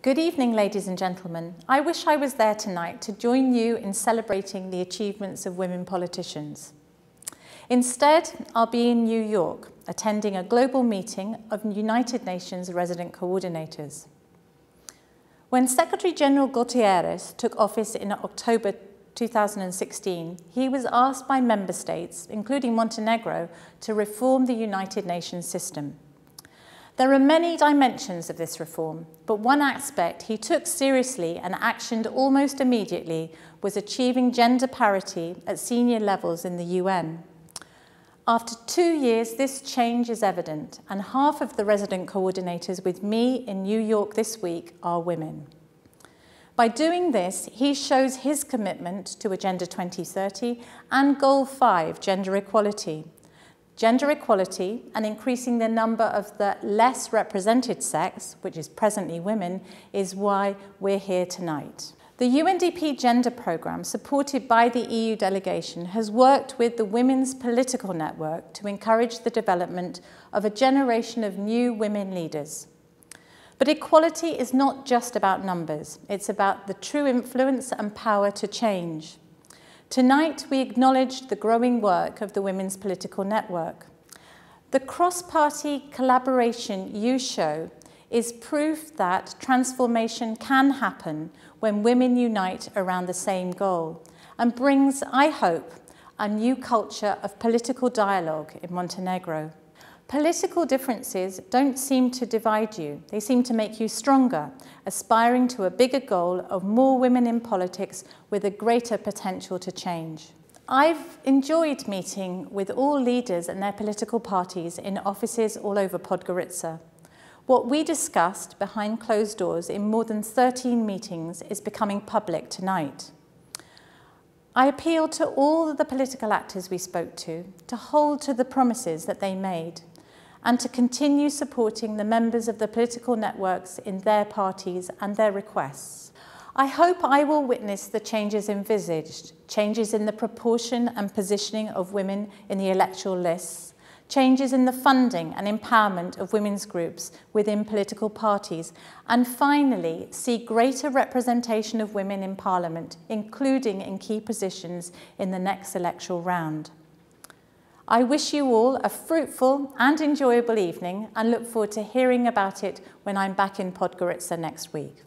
Good evening, ladies and gentlemen. I wish I was there tonight to join you in celebrating the achievements of women politicians. Instead, I'll be in New York, attending a global meeting of United Nations resident coordinators. When Secretary General Guterres took office in October 2016, he was asked by member states, including Montenegro, to reform the United Nations system. There are many dimensions of this reform, but one aspect he took seriously and actioned almost immediately was achieving gender parity at senior levels in the UN. After two years, this change is evident, and half of the resident coordinators with me in New York this week are women. By doing this, he shows his commitment to Agenda 2030 and Goal 5, gender equality, Gender equality and increasing the number of the less represented sex, which is presently women, is why we're here tonight. The UNDP Gender Programme, supported by the EU delegation, has worked with the Women's Political Network to encourage the development of a generation of new women leaders. But equality is not just about numbers, it's about the true influence and power to change. Tonight, we acknowledge the growing work of the Women's Political Network. The cross-party collaboration you show is proof that transformation can happen when women unite around the same goal and brings, I hope, a new culture of political dialogue in Montenegro. Political differences don't seem to divide you, they seem to make you stronger, aspiring to a bigger goal of more women in politics with a greater potential to change. I've enjoyed meeting with all leaders and their political parties in offices all over Podgorica. What we discussed behind closed doors in more than 13 meetings is becoming public tonight. I appeal to all the political actors we spoke to to hold to the promises that they made and to continue supporting the members of the political networks in their parties and their requests. I hope I will witness the changes envisaged, changes in the proportion and positioning of women in the electoral lists, changes in the funding and empowerment of women's groups within political parties, and finally, see greater representation of women in Parliament, including in key positions in the next electoral round. I wish you all a fruitful and enjoyable evening and look forward to hearing about it when I'm back in Podgorica next week.